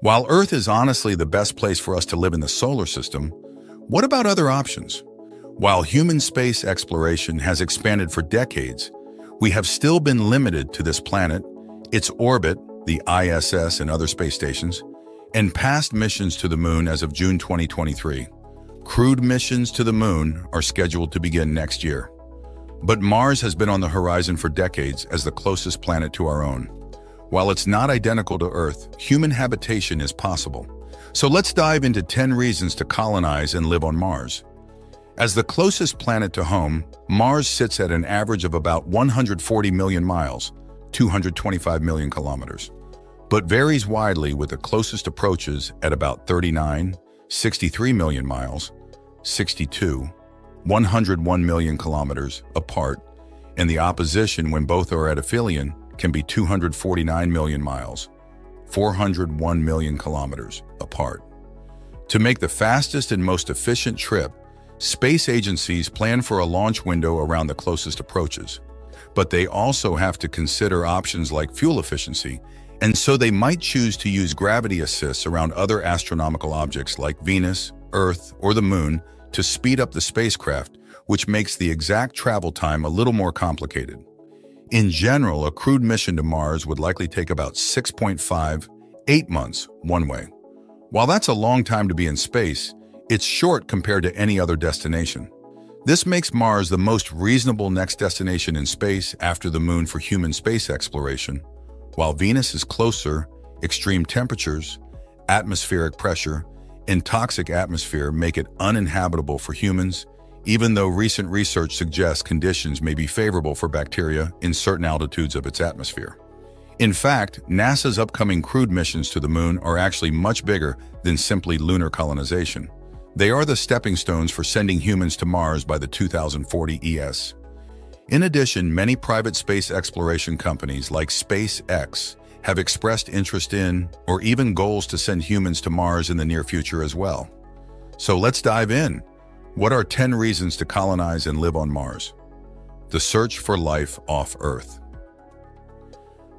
While Earth is honestly the best place for us to live in the solar system, what about other options? While human space exploration has expanded for decades, we have still been limited to this planet, its orbit, the ISS and other space stations, and past missions to the moon as of June 2023. Crewed missions to the moon are scheduled to begin next year. But Mars has been on the horizon for decades as the closest planet to our own. While it's not identical to Earth, human habitation is possible. So let's dive into 10 reasons to colonize and live on Mars. As the closest planet to home, Mars sits at an average of about 140 million miles, 225 million kilometers, but varies widely with the closest approaches at about 39, 63 million miles, 62, 101 million kilometers apart, and the opposition when both are at aphelion can be 249 million miles, 401 million kilometers apart. To make the fastest and most efficient trip, space agencies plan for a launch window around the closest approaches. But they also have to consider options like fuel efficiency, and so they might choose to use gravity assists around other astronomical objects like Venus, Earth, or the Moon to speed up the spacecraft, which makes the exact travel time a little more complicated. In general, a crewed mission to Mars would likely take about 6.5, 8 months one way. While that's a long time to be in space, it's short compared to any other destination. This makes Mars the most reasonable next destination in space after the Moon for human space exploration, while Venus is closer, extreme temperatures, atmospheric pressure, and toxic atmosphere make it uninhabitable for humans even though recent research suggests conditions may be favorable for bacteria in certain altitudes of its atmosphere. In fact, NASA's upcoming crewed missions to the moon are actually much bigger than simply lunar colonization. They are the stepping stones for sending humans to Mars by the 2040 ES. In addition, many private space exploration companies like SpaceX have expressed interest in or even goals to send humans to Mars in the near future as well. So let's dive in. What are 10 reasons to colonize and live on Mars? The search for life off Earth.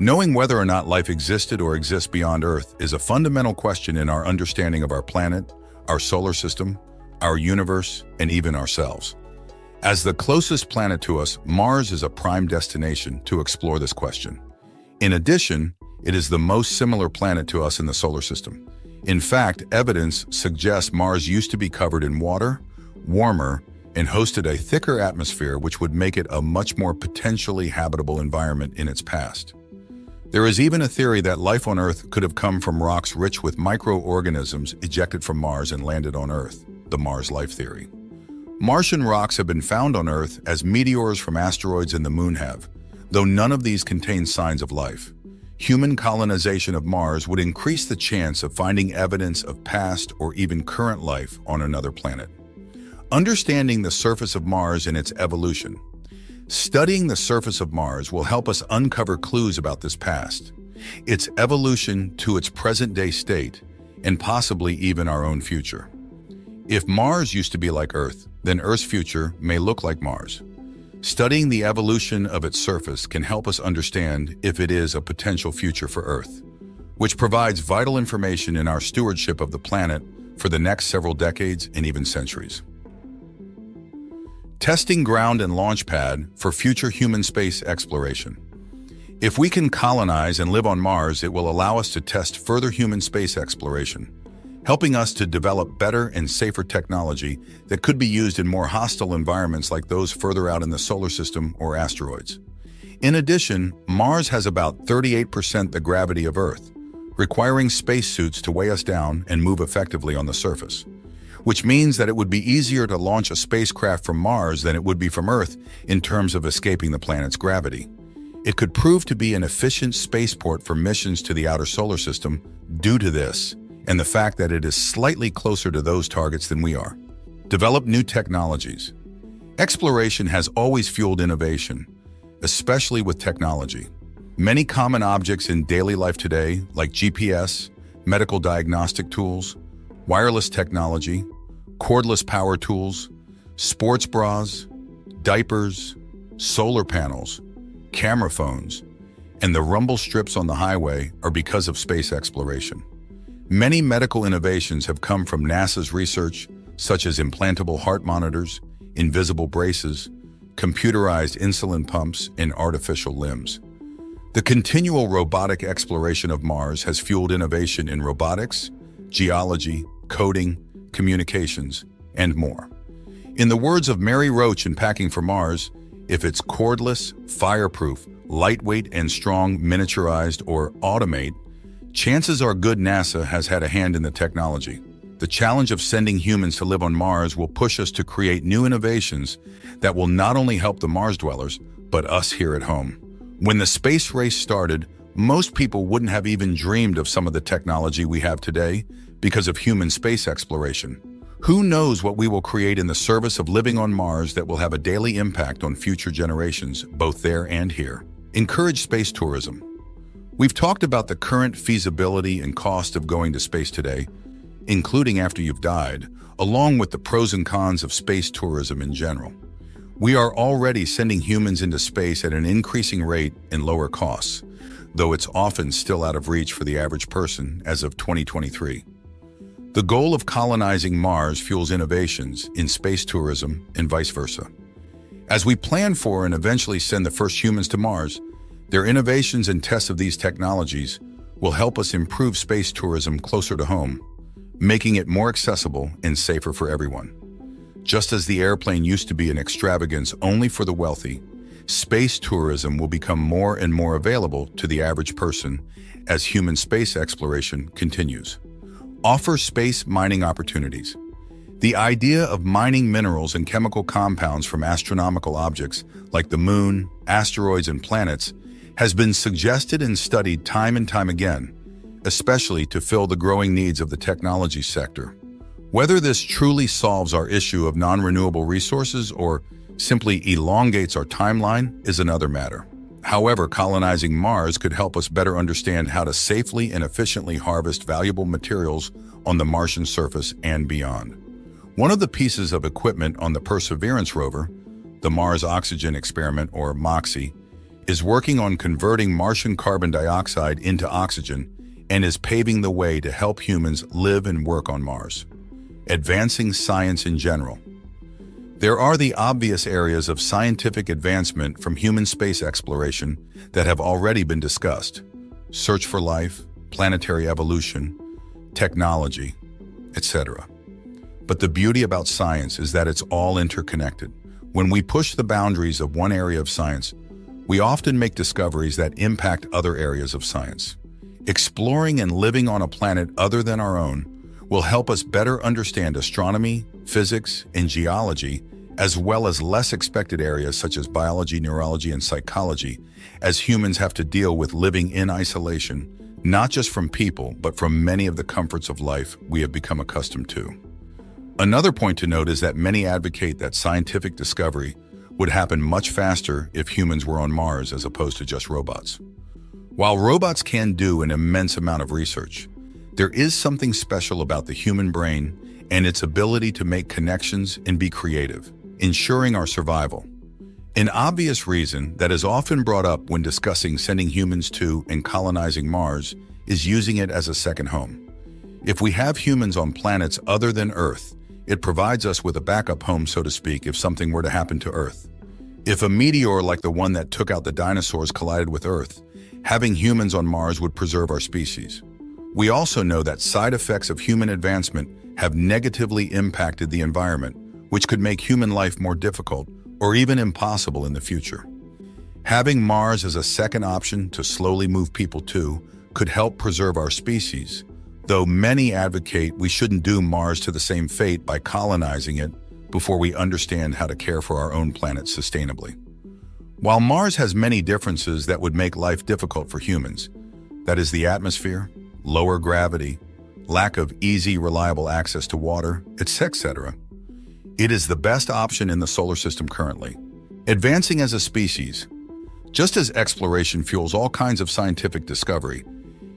Knowing whether or not life existed or exists beyond Earth is a fundamental question in our understanding of our planet, our solar system, our universe, and even ourselves. As the closest planet to us, Mars is a prime destination to explore this question. In addition, it is the most similar planet to us in the solar system. In fact, evidence suggests Mars used to be covered in water, warmer, and hosted a thicker atmosphere which would make it a much more potentially habitable environment in its past. There is even a theory that life on Earth could have come from rocks rich with microorganisms ejected from Mars and landed on Earth, the Mars life theory. Martian rocks have been found on Earth as meteors from asteroids and the Moon have, though none of these contain signs of life. Human colonization of Mars would increase the chance of finding evidence of past or even current life on another planet. Understanding the surface of Mars and its evolution. Studying the surface of Mars will help us uncover clues about this past, its evolution to its present-day state, and possibly even our own future. If Mars used to be like Earth, then Earth's future may look like Mars. Studying the evolution of its surface can help us understand if it is a potential future for Earth, which provides vital information in our stewardship of the planet for the next several decades and even centuries. Testing ground and launch pad for future human space exploration. If we can colonize and live on Mars, it will allow us to test further human space exploration, helping us to develop better and safer technology that could be used in more hostile environments like those further out in the solar system or asteroids. In addition, Mars has about 38% the gravity of Earth, requiring spacesuits to weigh us down and move effectively on the surface which means that it would be easier to launch a spacecraft from Mars than it would be from Earth in terms of escaping the planet's gravity. It could prove to be an efficient spaceport for missions to the outer solar system due to this, and the fact that it is slightly closer to those targets than we are. Develop new technologies. Exploration has always fueled innovation, especially with technology. Many common objects in daily life today, like GPS, medical diagnostic tools, wireless technology, cordless power tools, sports bras, diapers, solar panels, camera phones, and the rumble strips on the highway are because of space exploration. Many medical innovations have come from NASA's research, such as implantable heart monitors, invisible braces, computerized insulin pumps, and artificial limbs. The continual robotic exploration of Mars has fueled innovation in robotics, geology, coding, communications, and more. In the words of Mary Roach in Packing for Mars, if it's cordless, fireproof, lightweight and strong, miniaturized, or automate, chances are good NASA has had a hand in the technology. The challenge of sending humans to live on Mars will push us to create new innovations that will not only help the Mars dwellers, but us here at home. When the space race started, most people wouldn't have even dreamed of some of the technology we have today because of human space exploration. Who knows what we will create in the service of living on Mars that will have a daily impact on future generations, both there and here. Encourage space tourism. We've talked about the current feasibility and cost of going to space today, including after you've died, along with the pros and cons of space tourism in general. We are already sending humans into space at an increasing rate and lower costs, though it's often still out of reach for the average person as of 2023. The goal of colonizing Mars fuels innovations in space tourism and vice versa. As we plan for and eventually send the first humans to Mars, their innovations and tests of these technologies will help us improve space tourism closer to home, making it more accessible and safer for everyone. Just as the airplane used to be an extravagance only for the wealthy, space tourism will become more and more available to the average person as human space exploration continues. Offer space mining opportunities. The idea of mining minerals and chemical compounds from astronomical objects like the moon, asteroids, and planets has been suggested and studied time and time again, especially to fill the growing needs of the technology sector. Whether this truly solves our issue of non-renewable resources or simply elongates our timeline is another matter. However, colonizing Mars could help us better understand how to safely and efficiently harvest valuable materials on the Martian surface and beyond. One of the pieces of equipment on the Perseverance rover, the Mars Oxygen Experiment or MOXIE, is working on converting Martian carbon dioxide into oxygen and is paving the way to help humans live and work on Mars advancing science in general. There are the obvious areas of scientific advancement from human space exploration that have already been discussed. Search for life, planetary evolution, technology, etc. But the beauty about science is that it's all interconnected. When we push the boundaries of one area of science, we often make discoveries that impact other areas of science. Exploring and living on a planet other than our own will help us better understand astronomy, physics, and geology, as well as less expected areas such as biology, neurology, and psychology, as humans have to deal with living in isolation, not just from people, but from many of the comforts of life we have become accustomed to. Another point to note is that many advocate that scientific discovery would happen much faster if humans were on Mars as opposed to just robots. While robots can do an immense amount of research, there is something special about the human brain and its ability to make connections and be creative, ensuring our survival. An obvious reason that is often brought up when discussing sending humans to and colonizing Mars is using it as a second home. If we have humans on planets other than Earth, it provides us with a backup home, so to speak, if something were to happen to Earth. If a meteor like the one that took out the dinosaurs collided with Earth, having humans on Mars would preserve our species. We also know that side effects of human advancement have negatively impacted the environment, which could make human life more difficult or even impossible in the future. Having Mars as a second option to slowly move people to could help preserve our species, though many advocate we shouldn't doom Mars to the same fate by colonizing it before we understand how to care for our own planet sustainably. While Mars has many differences that would make life difficult for humans, that is the atmosphere, lower gravity, lack of easy, reliable access to water, etc. It is the best option in the solar system currently. Advancing as a species, just as exploration fuels all kinds of scientific discovery,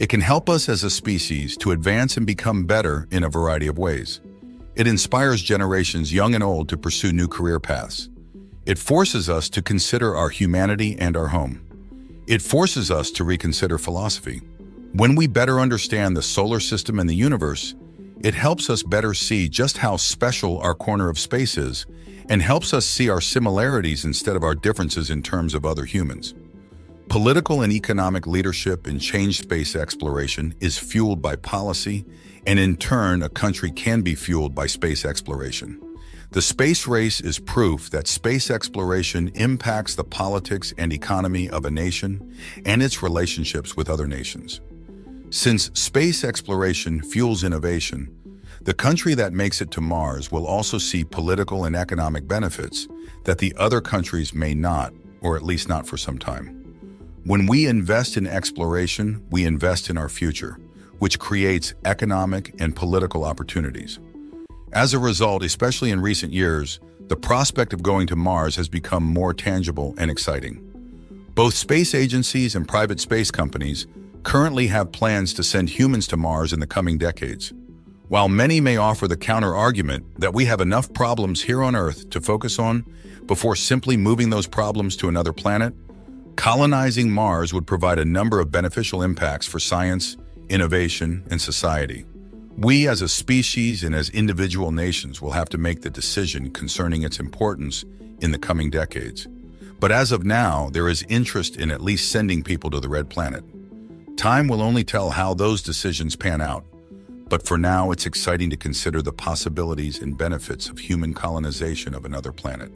it can help us as a species to advance and become better in a variety of ways. It inspires generations young and old to pursue new career paths. It forces us to consider our humanity and our home. It forces us to reconsider philosophy When we better understand the solar system and the universe, it helps us better see just how special our corner of space is and helps us see our similarities instead of our differences in terms of other humans. Political and economic leadership in change space exploration is fueled by policy, and in turn, a country can be fueled by space exploration. The space race is proof that space exploration impacts the politics and economy of a nation and its relationships with other nations. Since space exploration fuels innovation, the country that makes it to Mars will also see political and economic benefits that the other countries may not, or at least not for some time. When we invest in exploration, we invest in our future, which creates economic and political opportunities. As a result, especially in recent years, the prospect of going to Mars has become more tangible and exciting. Both space agencies and private space companies currently have plans to send humans to Mars in the coming decades. While many may offer the counter-argument that we have enough problems here on Earth to focus on before simply moving those problems to another planet, colonizing Mars would provide a number of beneficial impacts for science, innovation, and society. We as a species and as individual nations will have to make the decision concerning its importance in the coming decades. But as of now, there is interest in at least sending people to the Red Planet. Time will only tell how those decisions pan out, but for now it's exciting to consider the possibilities and benefits of human colonization of another planet.